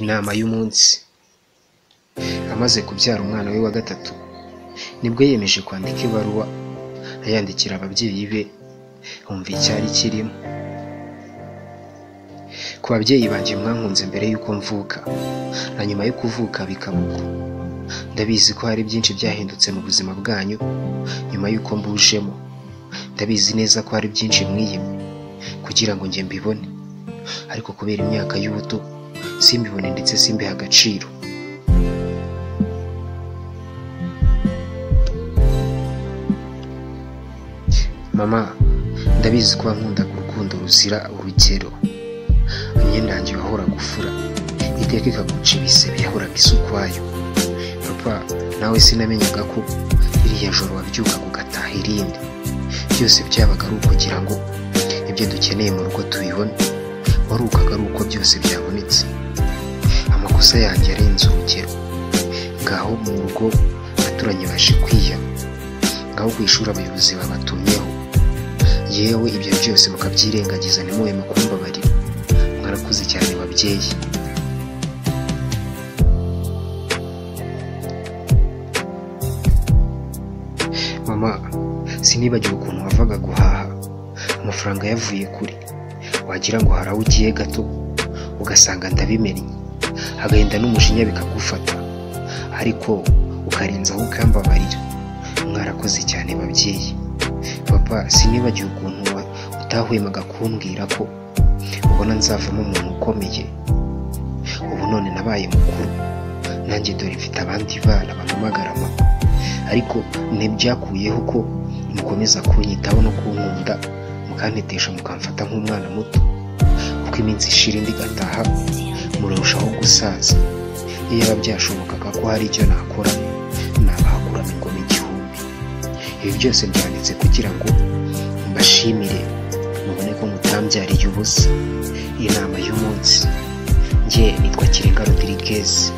inama y'umunsi. Amaze kubyara umwana we wa gatatu ni bwo yemeje kwandika ibaruwa ayandikira ababyeyi be wumva icyari kirimo. Ku babyeyi banjye mwankunze mbere y'uko mvuka. Na nyuma yo kuvuka bikaba uko ndabizi ko hari byinshi byahindutse mu buzima bwanyu nyuma y'uko mbujemo ndabizi neza ko hari byinshi mwiyimye kugira ngo njye mbibone. Ariko kubera imyaka y'ubuto simbibone ndetse simbihe agaciro. Mama ndabizi ko wankundaga urukundo ruzira urugero imyenda yanjye wahora gufura iteka ikaguca ibisebe yahoraga isa ukwayo papa nawe sinamenyaga ko iriya joro wabyukaga ugataha irindi. Byose byabaga ari ukugira ngo ibyo dukeneye mu rugo tubibone warukaga ari uko byose byabonetse. Amakosa yanjye arenze urugero ngaho mu rugo abaturanyi baje kwiya ngaho ku ishuri abayobozi babatumyeho yewe ibyo byose mukabyirengagiza ntimuwe mu kumbabarira mwarakuze cyane babyeyi. Mama sinibagiwe ukuntu wavaga guhaha. Amafaranga yavuye kuri wagira ngo hari aho ugiye gato? Ugasanga ndabimennye. Agahinda n'umujinya bikagufata. Ariko ukarenzaho ukambabarira. Mwarakoze cyane babyeyi. Papa sinibagiwe ukuntu utahwemaga kumbwira ko ubona nzavamo umuntu ukomeye. Ubu none nabaye mukuru. Nanjye dore mfite abandi bana bampamagara mama. Ariko ntibyakuyeho ko mukomeza kunyitaho no kunkunda. Mukantetesha mukamfata nk'umwana muto. Uko iminsi ishira indi igataha murarushaho gusaza. Iyaba byashobokaga ko hari icyo nakora nabahakuramo ingoma igihumbi. Ibi byose byanditse kugira ngo mbashimire mubone ko mutambyariye ubusa. Inama y'umunsi. Njye nitwa kirenga rodirigezi